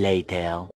later.